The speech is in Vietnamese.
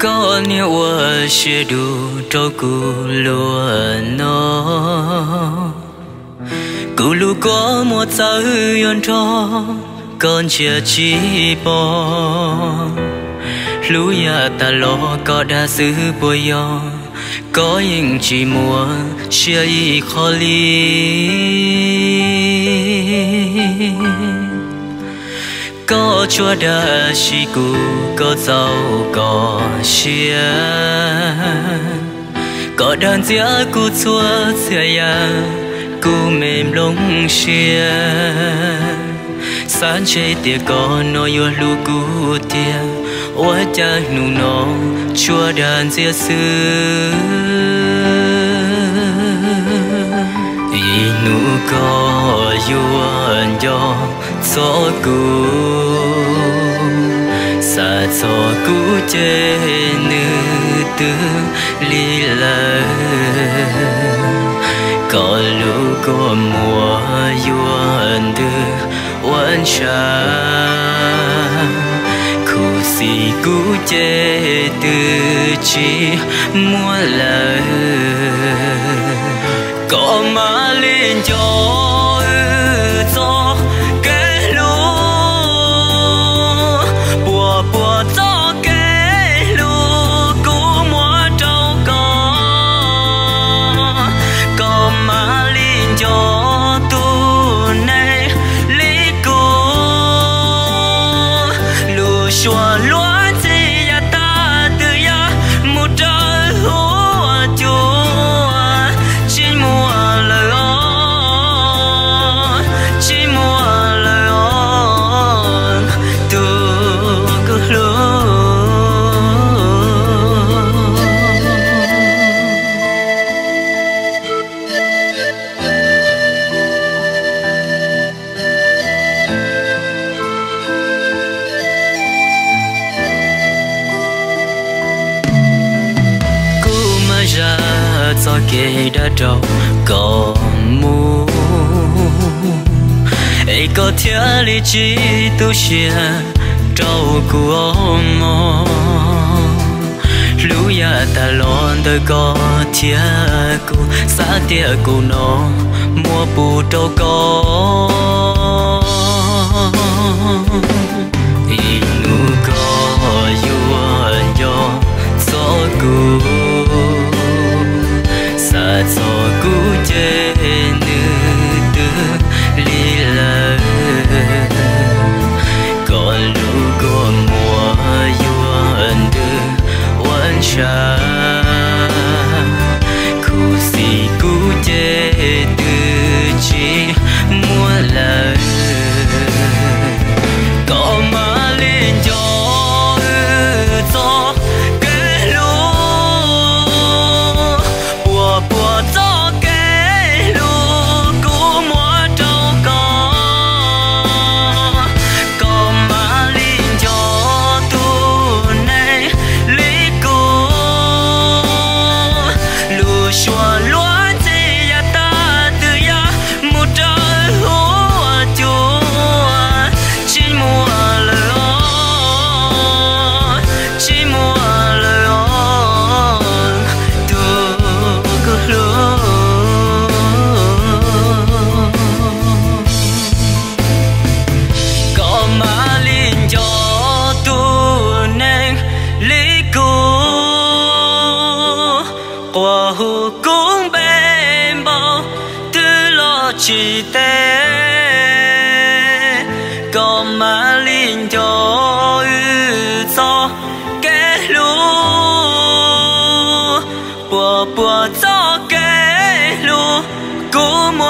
có nhiều ở xe đủ cho cô luôn nó. Cô luôn có một sự yon cho con chia chi bỏ lúa ya ta lo có đã giữ bồi yo có những chỉ mua chia y khó li có chúa đã chỉ cụ, có giàu, có chia có đơn giữa cụ chúa xưa ya cụ mềm lông chia sáng chế tia có nói yêu lu cụ tia ôi cha nụ nó chúa đàn giá xưa nụ có yêu anh cho cũ sa cho cũ chê nữ tư li lờ có lũ có mùa yuan tư oan xa khu si cũ chê tư chi mua lời có má lên cho cho Chúa cho kê đã trâu có mu ấy có thiên lý chỉ tu xia trâu của mò. Lũ ya ta lon đời có thiên cụ xa tia cụ nó mua bù trâu có shine. Chỉ tế có mà lên cho cho kẻ lúa bùa bùa cho kẻ lúa cũ mua